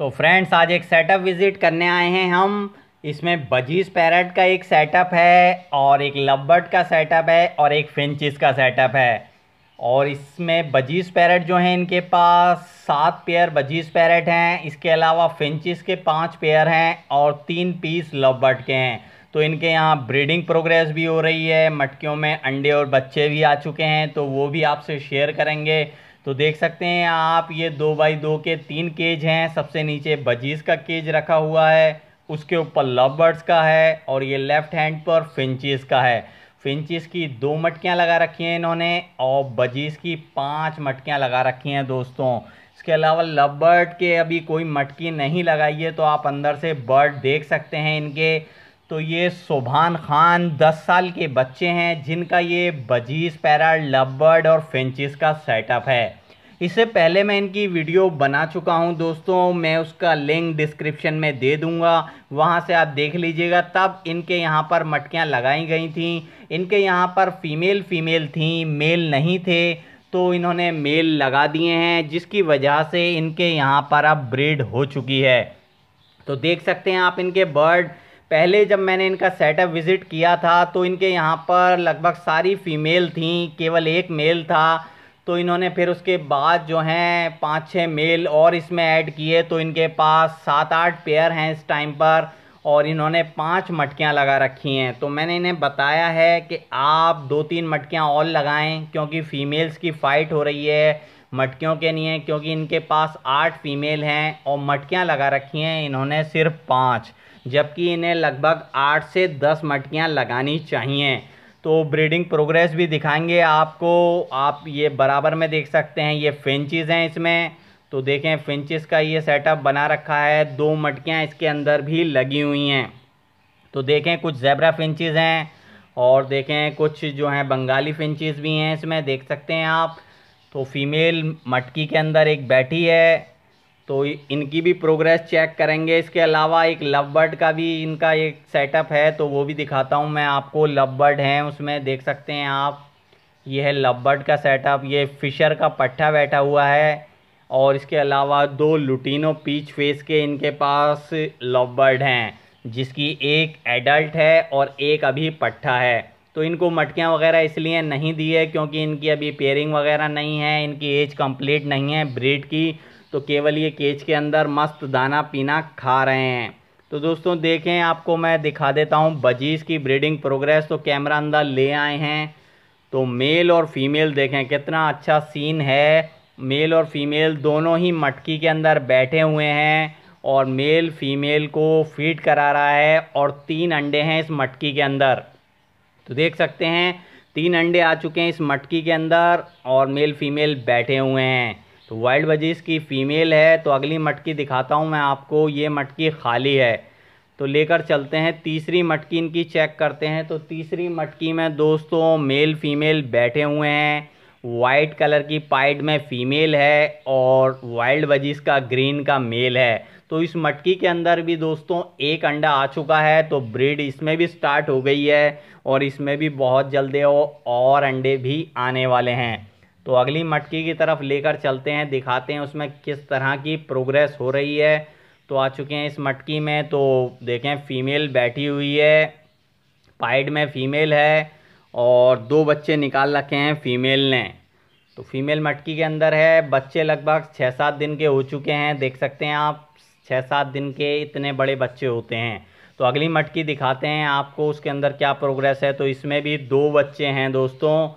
Friends आज एक setup visit करने आए हैं हम। इसमें बजीज पैरट का एक सेटअप है और एक लबर्ट का सेटअप है और एक फिंचिस का सेटअप है। और इसमें बजीज पैरट जो हैं, इनके पास सात पेयर बजीज पैरट हैं। इसके अलावा फिंचिस के पाँच पेयर हैं और तीन पीस लबर्ट के हैं। तो इनके यहाँ ब्रीडिंग प्रोग्रेस भी हो रही है। मटकियों में अंडे और बच्चे भी आ चुके हैं तो वो भी आपसे शेयर करेंगे। तो देख सकते हैं आप, ये दो बाई दो के तीन केज हैं। सबसे नीचे बजीज का केज रखा हुआ है। उसके ऊपर लव बर्ड्स का है और ये लेफ़्ट हैंड पर फिंचिस का है। फिंचिस की दो मटकियाँ लगा रखी हैं इन्होंने और बजीज की पाँच मटकियाँ लगा रखी हैं दोस्तों। इसके अलावा लव बर्ड के अभी कोई मटकी नहीं लगाई है तो आप अंदर से बर्ड देख सकते हैं इनके। तो ये सुभान खान 10 साल के बच्चे हैं, जिनका ये बजीज पैरा लबर्ड और फिंचिस का सेटअप है। इससे पहले मैं इनकी वीडियो बना चुका हूँ दोस्तों, मैं उसका लिंक डिस्क्रिप्शन में दे दूँगा, वहाँ से आप देख लीजिएगा। तब इनके यहाँ पर मटकियाँ लगाई गई थी, इनके यहाँ पर फीमेल फीमेल थी, मेल नहीं थे तो इन्होंने मेल लगा दिए हैं, जिसकी वजह से इनके यहाँ पर अब ब्रीड हो चुकी है। तो देख सकते हैं आप इनके बर्ड पहले जब मैंने इनका सेटअप विज़िट किया था तो इनके यहाँ पर लगभग सारी फीमेल थी, केवल एक मेल था। तो इन्होंने फिर उसके बाद जो हैं पाँच छः मेल और इसमें ऐड किए तो इनके पास सात आठ पेयर हैं इस टाइम पर, और इन्होंने पाँच मटकियाँ लगा रखी हैं। तो मैंने इन्हें बताया है कि आप दो तीन मटकियाँ और लगाएँ, क्योंकि फ़ीमेल्स की फ़ाइट हो रही है मटकियों के नहीं क्योंकि इनके पास आठ फीमेल हैं और मटकियाँ लगा रखी हैं, इन्होंने सिर्फ़ पाँच। जबकि इन्हें लगभग आठ से दस मटकियाँ लगानी चाहिए। तो ब्रीडिंग प्रोग्रेस भी दिखाएँगे आपको। आप ये बराबर में देख सकते हैं, ये फिंचज़ हैं इसमें। तो देखें फिंचज़ का ये सेटअप बना रखा है। दो मटकियाँ इसके अंदर भी लगी हुई हैं। तो देखें, कुछ जेबरा फिंचज़ हैं और देखें, कुछ जो हैं बंगाली फिंचज़ भी हैं इसमें, देख सकते हैं आप। तो फीमेल मटकी के अंदर एक बैठी है। तो इनकी भी प्रोग्रेस चेक करेंगे। इसके अलावा एक लव बर्ड का भी इनका एक सेटअप है तो वो भी दिखाता हूँ मैं आपको। लव बर्ड हैं, उसमें देख सकते हैं आप। ये है लव बर्ड का सेटअप ये फिशर का पट्टा बैठा हुआ है। और इसके अलावा दो लुटीनो पीच फेस के इनके पास लव बर्ड हैं, जिसकी एक एडल्ट है और एक अभी पट्टा है। तो इनको मटकियाँ वगैरह इसलिए नहीं दी है, क्योंकि इनकी अभी पेयरिंग वगैरह नहीं है, इनकी एज कंप्लीट नहीं है ब्रीड की। तो केवल ये केज के अंदर मस्त दाना पीना खा रहे हैं। तो दोस्तों, देखें, आपको मैं दिखा देता हूँ, बजीज़ की ब्रीडिंग प्रोग्रेस तो कैमरा अंदर ले आए हैं। तो मेल और फीमेल देखें, कितना अच्छा सीन है। मेल और फीमेल दोनों ही मटकी के अंदर बैठे हुए हैं और मेल फीमेल को फ़ीड करा रहा है और तीन अंडे हैं इस मटकी के अंदर। तो देख सकते हैं, तीन अंडे आ चुके हैं इस मटकी के अंदर और मेल फीमेल बैठे हुए हैं। तो वाइल्ड बजीज की फ़ीमेल है तो अगली मटकी दिखाता हूँ मैं आपको, ये मटकी खाली है। तो लेकर चलते हैं, तीसरी मटकी इनकी चेक करते हैं तो तीसरी मटकी में दोस्तों मेल फीमेल बैठे हुए हैं। वाइट कलर की पाइड में फ़ीमेल है और वाइल्ड बजीज का ग्रीन का मेल है। तो इस मटकी के अंदर भी दोस्तों एक अंडा आ चुका है तो ब्रीड इसमें भी स्टार्ट हो गई है और इसमें भी बहुत जल्दी और अंडे भी आने वाले हैं। तो अगली मटकी की तरफ़ लेकर चलते हैं, दिखाते हैं उसमें किस तरह की प्रोग्रेस हो रही है। तो आ चुके हैं इस मटकी में तो देखें फ़ीमेल बैठी हुई है, पाइड में फ़ीमेल है और दो बच्चे निकाल रखे हैं फ़ीमेल ने। तो फीमेल मटकी के अंदर है, बच्चे लगभग छः सात दिन के हो चुके हैं, देख सकते हैं आप छः सात दिन के इतने बड़े बच्चे होते हैं। तो अगली मटकी दिखाते हैं आपको, उसके अंदर क्या प्रोग्रेस है तो इसमें भी दो बच्चे हैं दोस्तों।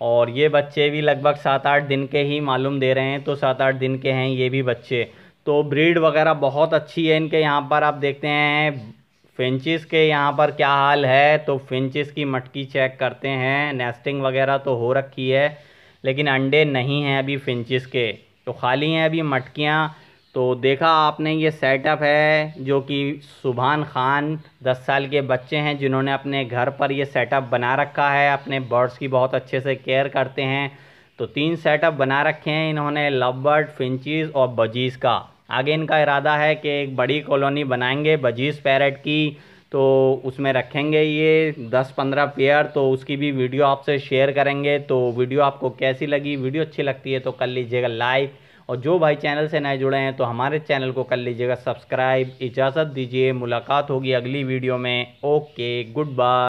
और ये बच्चे भी लगभग सात आठ दिन के ही मालूम दे रहे हैं तो सात आठ दिन के हैं ये भी बच्चे। तो ब्रीड वगैरह बहुत अच्छी है इनके, यहाँ पर आप देखते हैं, फिंचिस के यहाँ पर क्या हाल है तो फिंचिस की मटकी चेक करते हैं, नेस्टिंग वगैरह तो हो रखी है, लेकिन अंडे नहीं हैं अभी फिंचिस के। तो खाली हैं अभी मटकियाँ तो देखा आपने ये सेटअप है जो कि सुभान खान दस साल के बच्चे हैं जिन्होंने अपने घर पर ये सेटअप बना रखा है, अपने बर्ड्स की बहुत अच्छे से केयर करते हैं। तो तीन सेटअप बना रखे हैं इन्होंने लव बर्ड फिंचीज़ और बजीज़ का। आगे इनका इरादा है कि एक बड़ी कॉलोनी बनाएँगे बजीज़ पैरट की। तो उसमें रखेंगे ये दस पंद्रह पेयर तो उसकी भी वीडियो आपसे शेयर करेंगे। तो वीडियो आपको कैसी लगी? वीडियो अच्छी लगती है तो कर लीजिएगा लाइक और जो भाई चैनल से नए जुड़े हैं तो हमारे चैनल को कर लीजिएगा सब्सक्राइब। इजाज़त दीजिए। मुलाकात होगी अगली वीडियो में। Okay, good bye.